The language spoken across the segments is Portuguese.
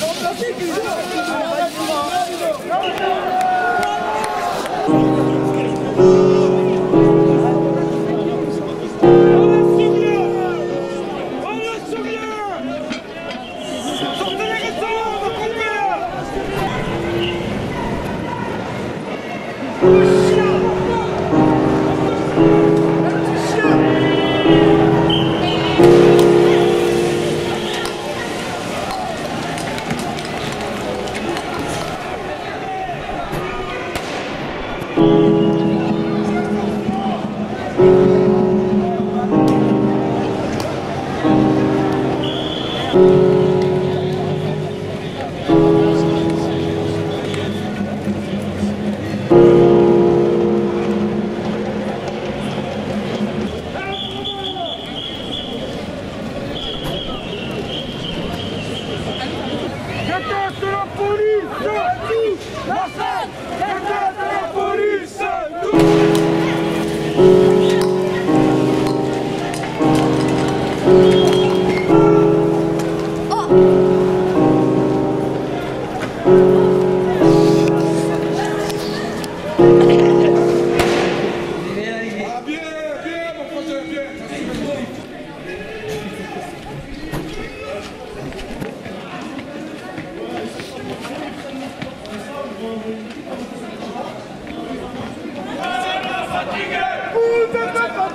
Don't Detecta a polícia! Detecta!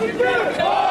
Let's